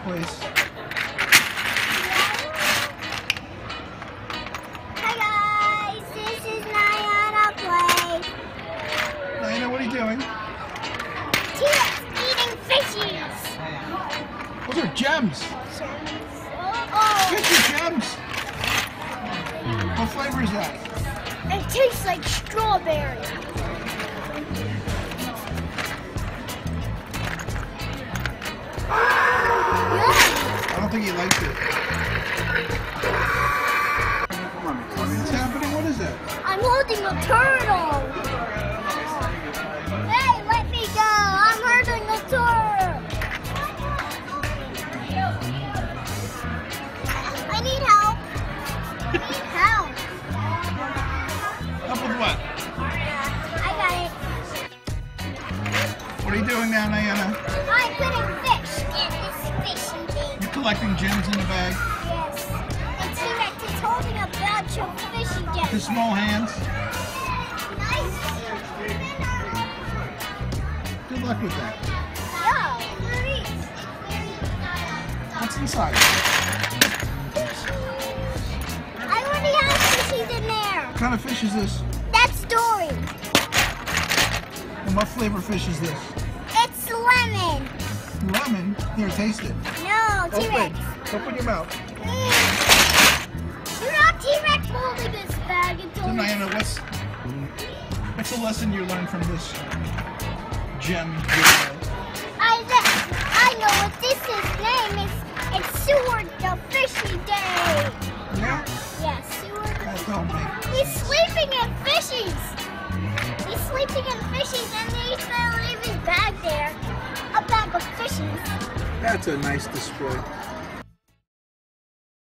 Plays. Hi guys, this is Niana Play. Diana, what are you doing? T-Rex eating fishies. Those are gems. Oh, Fishy gems. What flavor is that? Oh. it tastes like strawberry. Think he likes it. What's happening? What is that? I'm holding a turtle. Hey, let me go. I'm holding a turtle. I need help. I need help. Up with what? I got it. What are you doing now, Diana? I'm putting fish You're collecting gems in the bag. Yes. And T-Rex is holding a bunch of fishing gems. The small hands. Nice. Good luck with that. Yo, What's inside? I already have fishies in there. What kind of fish is this? That's Dory. And what flavor fish is this? It's lemon. Here, taste it. No, Open. T-Rex. Open your mouth. You're not T-Rex holding this bag until So, Diana, what's what's the lesson you learned from this gem video? I, I know what this is name is. It's Seward the Fishy Day. Yeah? Yes, Seward. Don't He's sleeping in fishies. He's sleeping in fishies and he's That's a nice display.